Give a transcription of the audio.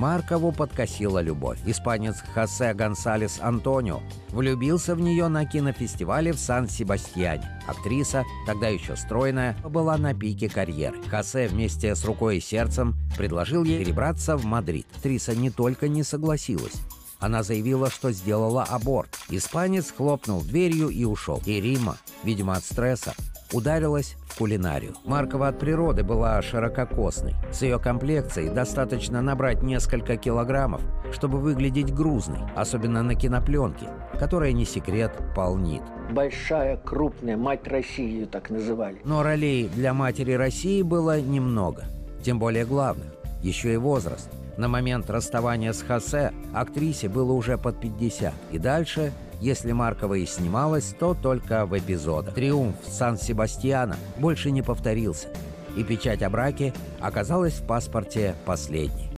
Маркову подкосила любовь. Испанец Хосе Гонсалес Антонио влюбился в нее на кинофестивале в Сан-Себастьяне. Актриса, тогда еще стройная, была на пике карьеры. Хосе вместе с рукой и сердцем предложил ей перебраться в Мадрид. Актриса не только не согласилась, она заявила, что сделала аборт. Испанец хлопнул дверью и ушел. И Римма, видимо от стресса, ударилась в кулинарию. Маркова от природы была ширококосной. С ее комплекцией достаточно набрать несколько килограммов, чтобы выглядеть грузной, особенно на кинопленке, которая, не секрет, полнит. Большая, крупная, мать России ее так называли. Но ролей для матери России было немного, тем более главных, еще и возраст. На момент расставания с Хосе актрисе было уже под 50. И дальше, если Маркова и снималась, то только в эпизодах. Триумф Сан-Себастьяна больше не повторился. И печать о браке оказалась в паспорте последней.